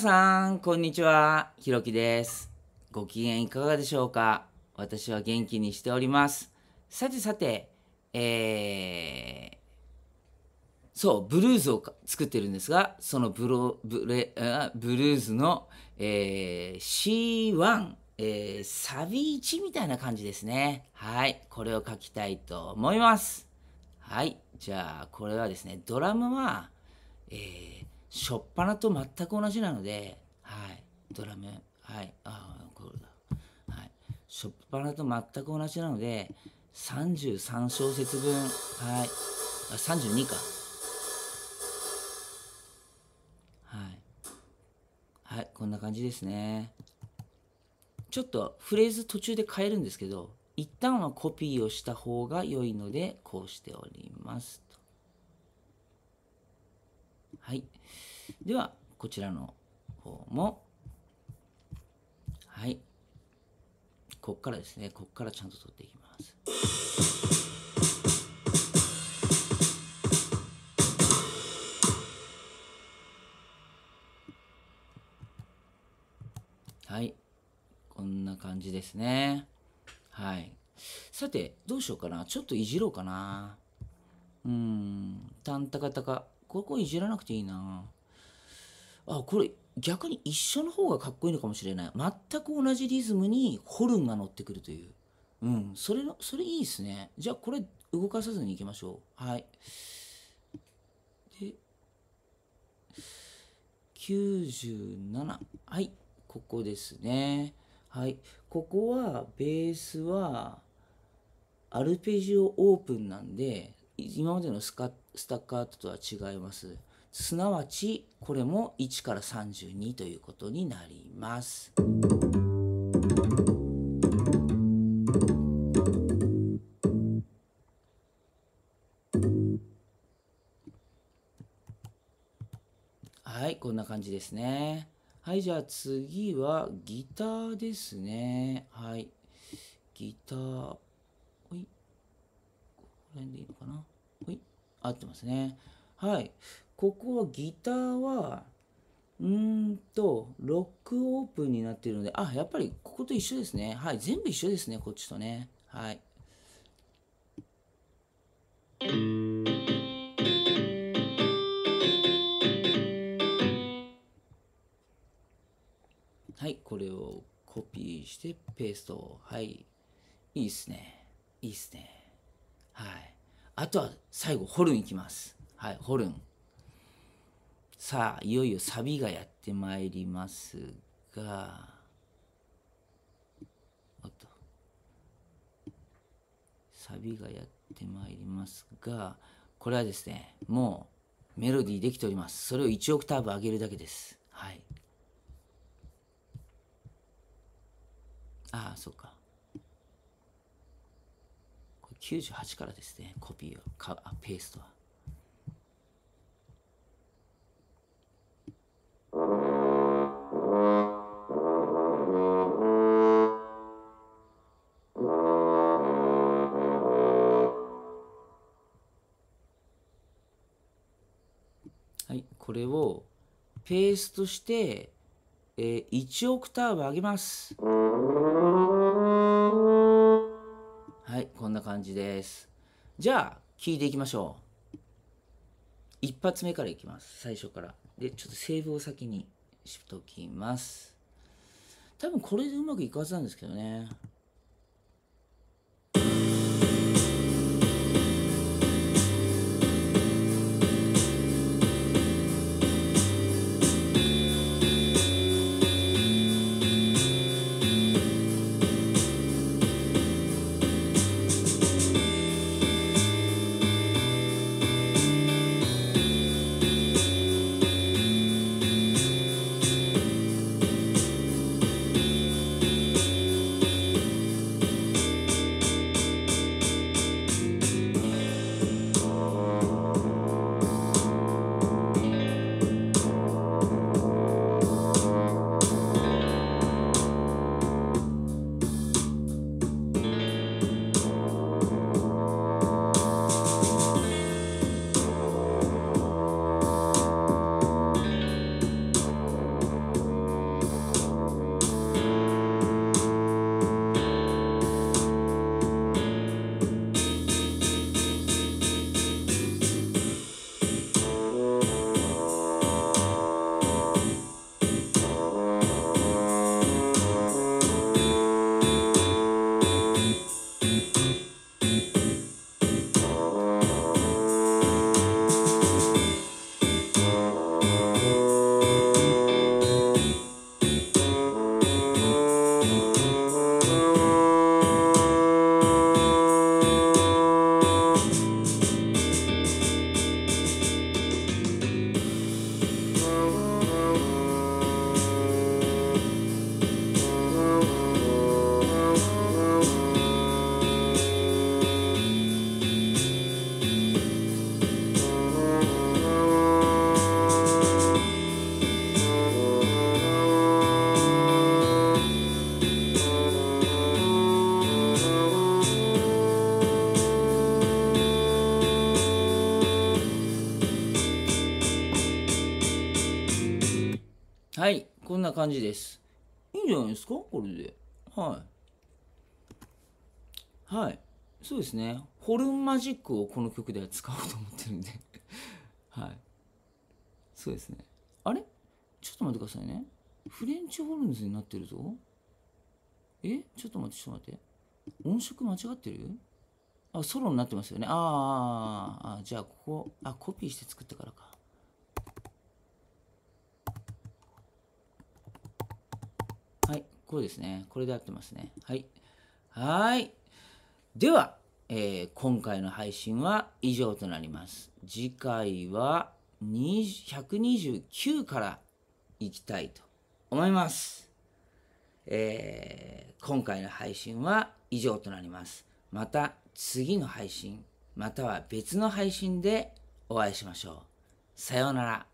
さん、こんにちは。ひろきです。ご機嫌いかがでしょうか？私は元気にしております。さてさて、えー、そう、ブルーズを作ってるんですが、そのブロブレブルーズの、えー C1、えーサビ1みたいな感じですね。はい、これを書きたいと思います。はい、じゃあこれはですね、ドラムは、えー、しょっぱなと全く同じなので、はい、ドラム、はい、ああ、これだ。はい、しょっぱなと全く同じなので、33小節分、はい、あ32か。はい。はい、こんな感じですね。ちょっとフレーズ途中で変えるんですけど、一旦はコピーをした方が良いので、こうしておりますと。はい。では、こちらの方も、はい。こっからですね、こっからちゃんと取っていきます。はい。こんな感じですね。はい。さて、どうしようかな。ちょっといじろうかな。うーん。タンタカタカ。ここいじらなくていいな。あ、これ逆に一緒の方がかっこいいのかもしれない。全く同じリズムにホルンが乗ってくるという。うん。それの、それいいですね。じゃあこれ動かさずにいきましょう。はい。で、97。はい。ここですね。はい。ここは、ベースは、アルペジオオープンなんで、今までのスカスタッカートとは違います。すなわち、これも1から32ということになります。はい、こんな感じですね。はい、じゃあ次はギターですね。はい。ギター。ここら辺でいいのかな？ほい？合ってますね。はい。ここはギターは、うんと、ロックオープンになっているので、あ、やっぱりここと一緒ですね。はい。全部一緒ですね、こっちとね。はい。はい、これをコピーしてペースト。はい。いいっすね。いいっすね。はい。あとは最後、ホルンいきます。はい、ホルン。さあ、いよいよサビがやってまいりますが、おっと。サビがやってまいりますが、これはですね、もうメロディーできております。それを1オクターブ上げるだけです。はい。ああ、そうか。これ98からですね、コピーを、かあペーストは。はい、これをペーストして、えー1オクターブ上げます。はい、こんな感じです。じゃあ、聞いていきましょう。一発目からいきます。最初から。で、ちょっとセーブを先にしときます。多分これでうまくいくはずなんですけどね。こんな感じです。いいんじゃないですか？これで。はい。はい。そうですね。ホルンマジックをこの曲では使おうと思ってるんで。はい。そうですね。あれ？ちょっと待ってくださいね。フレンチホルンズになってるぞ。え？ちょっと待って、ちょっと待って。音色間違ってる？あ、ソロになってますよね。ああ、じゃあここ、あ、コピーして作ったからか。はい、こうですね。これで合ってますね。はい。はい。では、えー今回の配信は以上となります。次回は129からいきたいと思います。えー今回の配信は以上となります。また次の配信、または別の配信でお会いしましょう。さようなら。